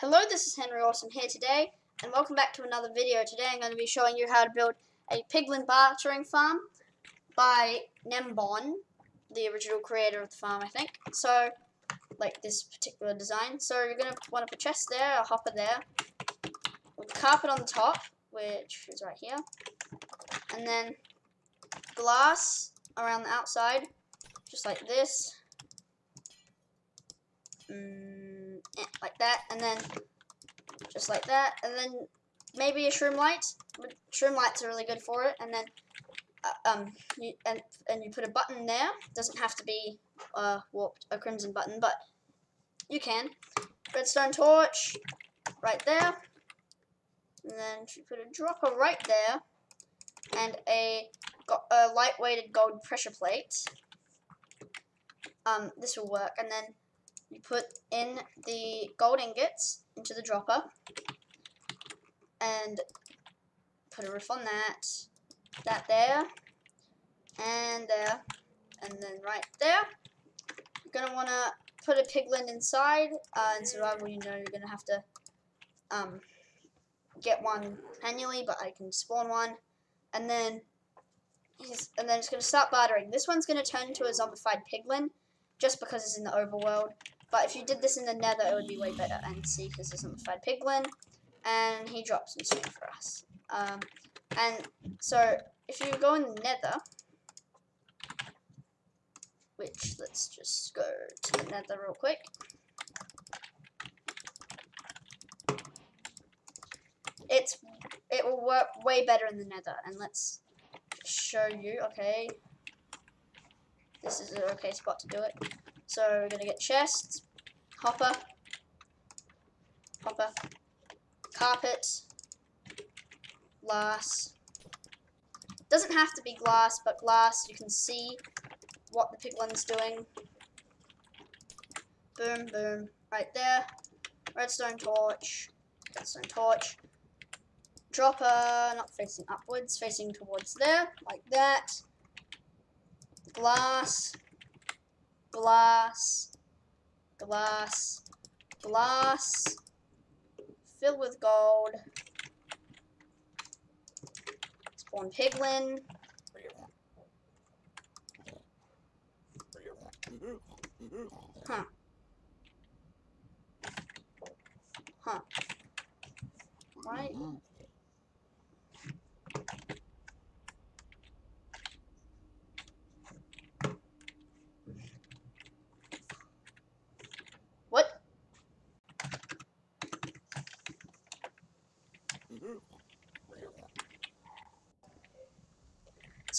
Hello, this is Henry Orsm here today, and welcome back to another video. Today I'm going to be showing you how to build a piglin bartering farm by Nembon, the original creator of the farm, I think. So, like this particular design. So you're going to want to put a chest there, a hopper there, with carpet on the top, which is right here, and then glass around the outside, just like this. Mm, like that, and then just like that, and then maybe a shroomlight. Shroom lights are really good for it, and then uh, um, you, and and you put a button there. Doesn't have to be uh, warped a crimson button, but you can. Redstone torch right there, and then you put a dropper right there, and a, a lightweighted gold pressure plate. Um, this will work, and then you put in the gold ingots into the dropper and put a roof on that, that there, and there, and then right there. You're gonna wanna put a piglin inside. Uh, in survival, you know you're gonna have to um, get one manually, but I can spawn one, and then he's, and then it's gonna start bartering. This one's gonna turn into a zombified piglin, just because it's in the overworld. But if you did this in the nether, it would be way better. And see, because there's a fed piglin, and he drops some stone for us. Um, and so, if you go in the nether, which let's just go to the nether real quick. It's it will work way better in the nether, and let's show you. Okay, this is an okay spot to do it. So we're gonna get chests, hopper, hopper, carpet, glass. Doesn't have to be glass, but glass you can see what the piglin's doing. Boom, boom, right there. Redstone torch, redstone torch. Dropper, not facing upwards, facing towards there, like that. Glass, glass, glass, glass, fill with gold, spawn piglin, huh, huh, right,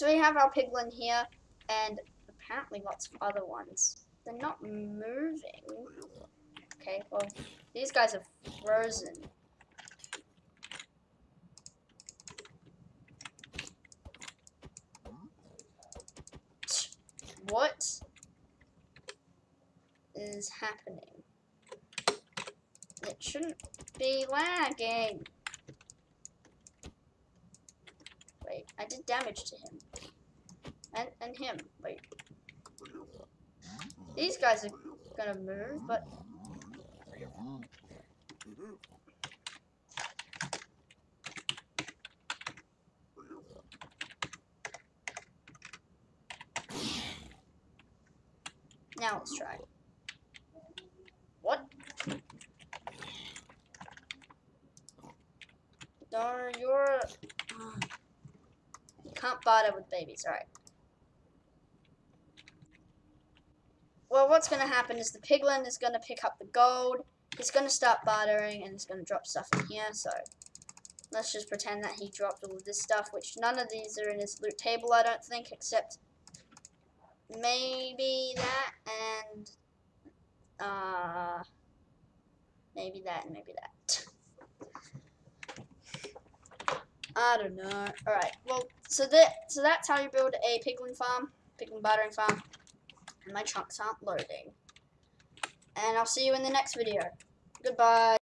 So we have our piglin here, and apparently lots of other ones. They're not moving. Okay, well, these guys are frozen. What is happening? It shouldn't be lagging. Wait, I did damage to him. And, and him. Wait. These guys are gonna move, but... Now let's try. What? Darn, you're... Can't barter with babies. Alright. Well, what's going to happen is the piglin is going to pick up the gold. He's going to start bartering and he's going to drop stuff in here. So let's just pretend that he dropped all of this stuff, which none of these are in his loot table, I don't think, except maybe that and uh, maybe that and maybe that. I don't know. Alright, well, so that so that's how you build a piglin farm, piglin bartering farm. And my chunks aren't loading. And I'll see you in the next video. Goodbye.